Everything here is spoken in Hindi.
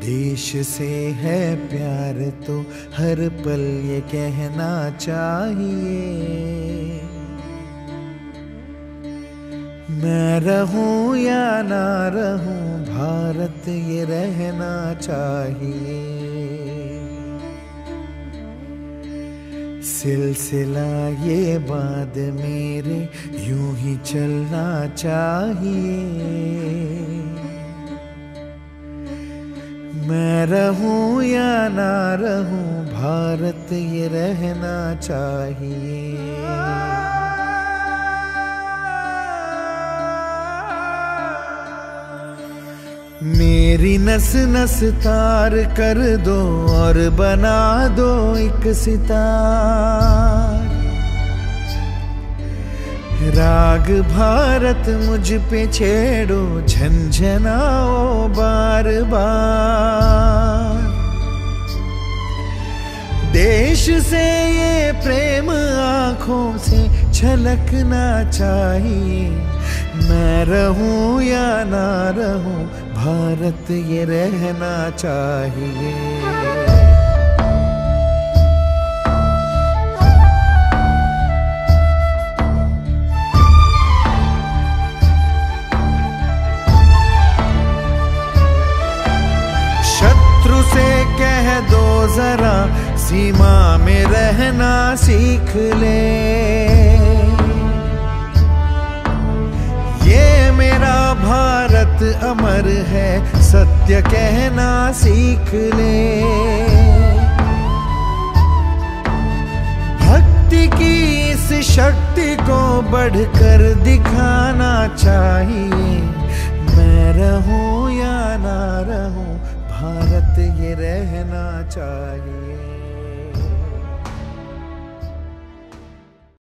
देश से है प्यार तो हर पल ये कहना चाहिए। मैं रहूँ या ना रहूँ, भारत ये रहना चाहिए। सिलसिला ये बाद मेरे, यूँ ही चलना चाहिए। मैं रहूँ या ना रहूँ, भारत ये रहना चाहिए। मेरी नस नस तार कर दो और बना दो एक सितार। राग भारत मुझ पे छेड़ो झंझनाओ बार बार। देश से ये प्रेम आँखों से छलकना चाहिए। मैं रहूँ या ना रहूँ, भारत ये रहना चाहिए। शत्रु से कह दो जरा सीमा में रहना सीख ले। ये मेरा भारत अमर है, सत्य कहना सीख ले। भक्ति की इस शक्ति को बढ़कर दिखाना चाहिए। मैं रहूँ या ना रहूँ, भारत ये रहना चाहिए।